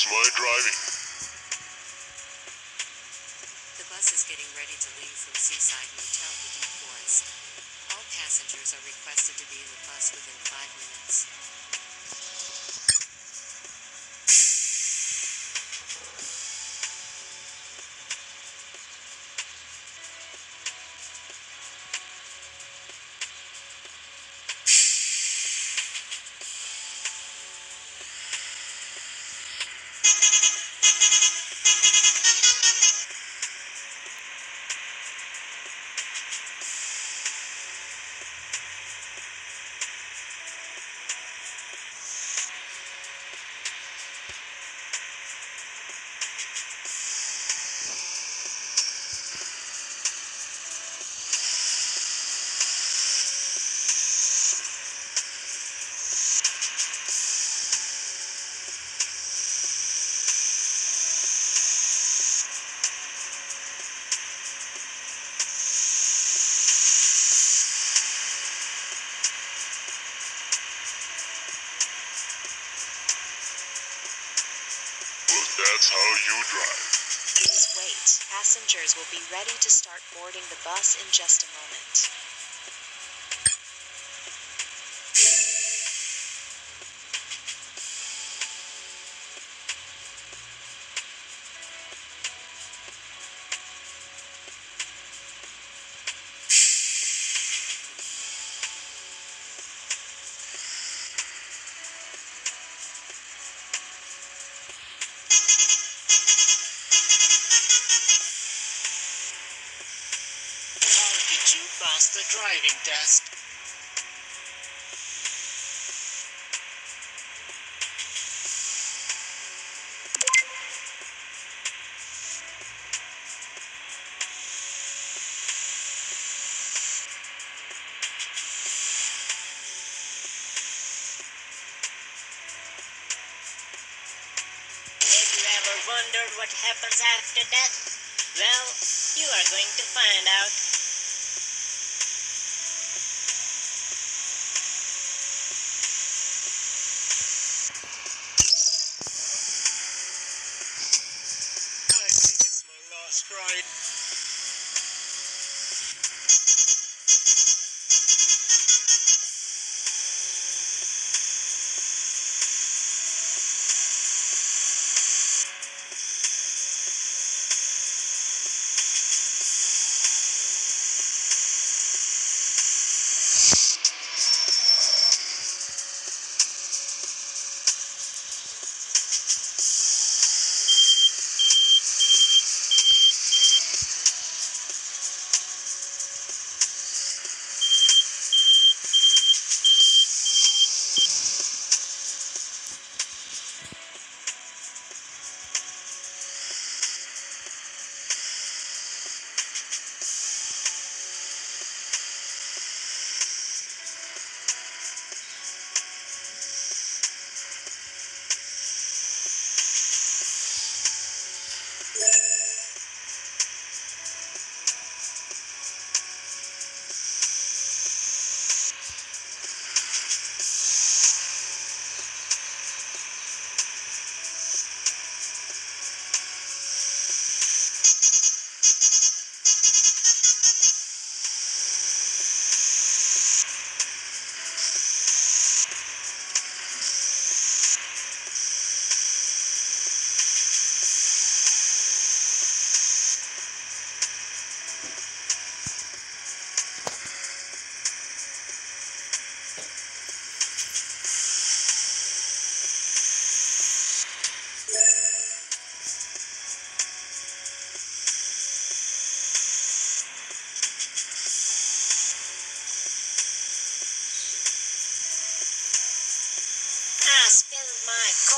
My driving? The bus is getting ready to leave from Seaside Motel to Deep Forest. All passengers are requested to be in the bus within five minutes. Passengers will be ready to start boarding the bus in just a moment. You the driving test? Have you ever wondered what happens after death? Well, you are going to find out. My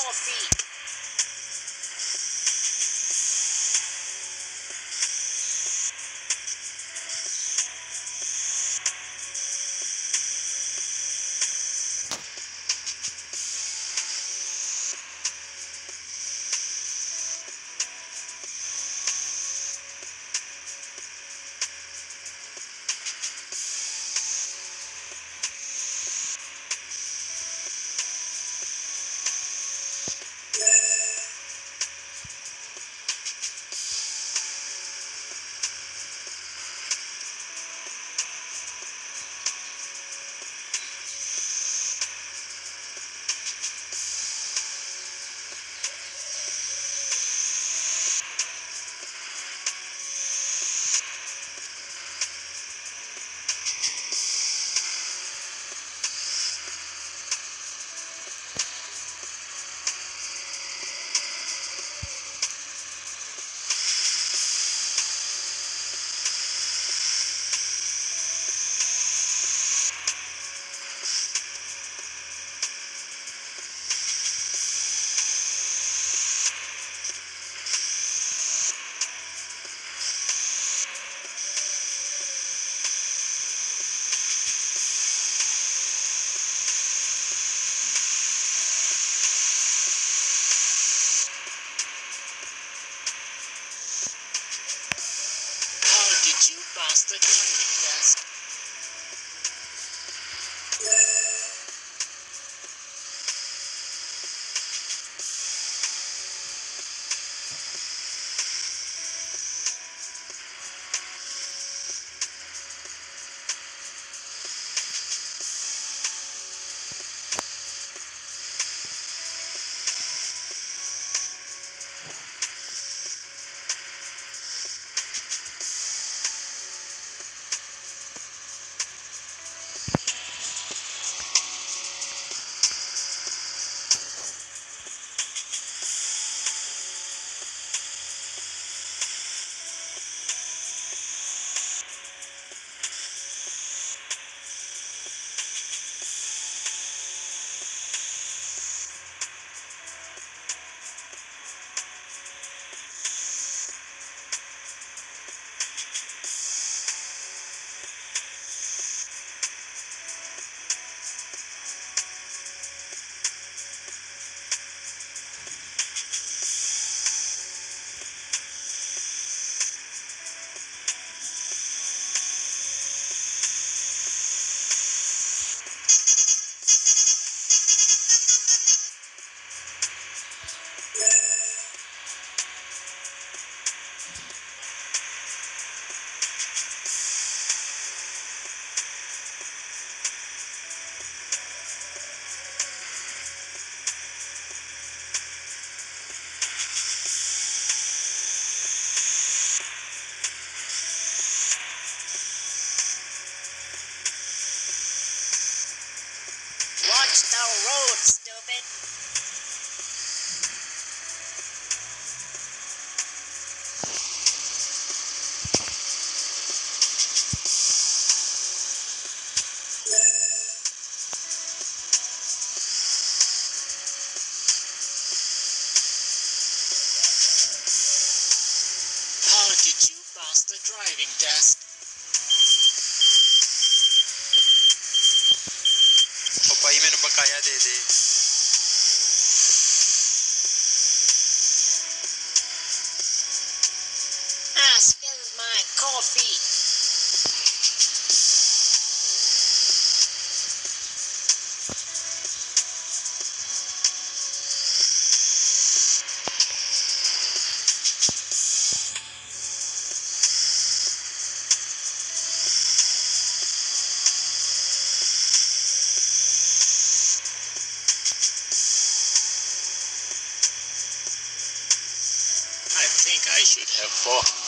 Northeast. They they should have walked